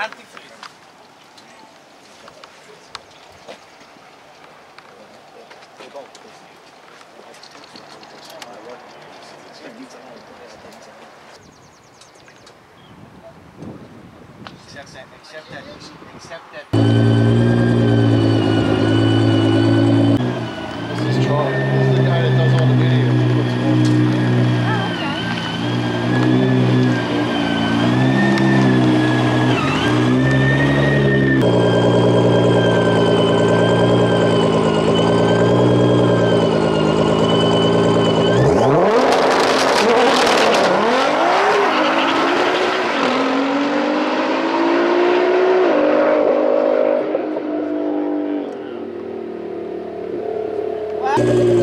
antifreeze. Except that, except that, except that. Bye.